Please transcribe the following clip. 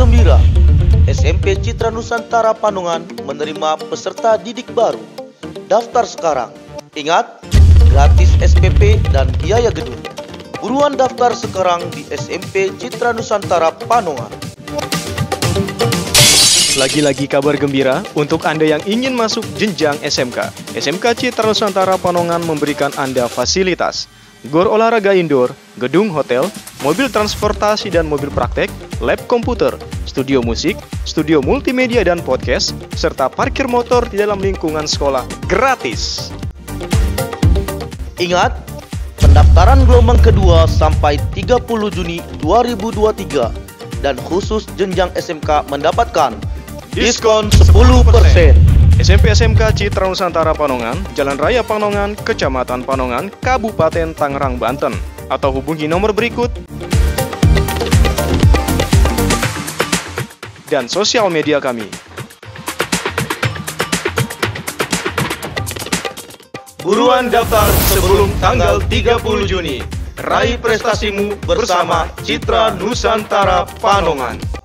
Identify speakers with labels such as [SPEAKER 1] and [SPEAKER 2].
[SPEAKER 1] gembira. SMP Citra Nusantara Panungan menerima peserta didik baru. Daftar sekarang. Ingat, gratis SPP dan biaya gedung. Buruan daftar sekarang di SMP Citra Nusantara Panungan.
[SPEAKER 2] Lagi-lagi kabar gembira untuk Anda yang ingin masuk jenjang SMK. SMK Citra Nusantara Panongan memberikan Anda fasilitas gor olahraga indoor, gedung hotel, mobil transportasi dan mobil praktek, lab komputer, studio musik, studio multimedia dan podcast, serta parkir motor di dalam lingkungan sekolah gratis.
[SPEAKER 1] Ingat, pendaftaran gelombang kedua sampai 30 Juni 2023 dan khusus jenjang SMK mendapatkan diskon 10%.
[SPEAKER 2] SMP SMK Citra Nusantara Panongan, Jalan Raya Panongan, Kecamatan Panongan, Kabupaten Tangerang, Banten. Atau hubungi nomor berikut dan sosial media kami.
[SPEAKER 1] Buruan daftar sebelum tanggal 30 Juni. Raih prestasimu bersama Citra Nusantara Panongan.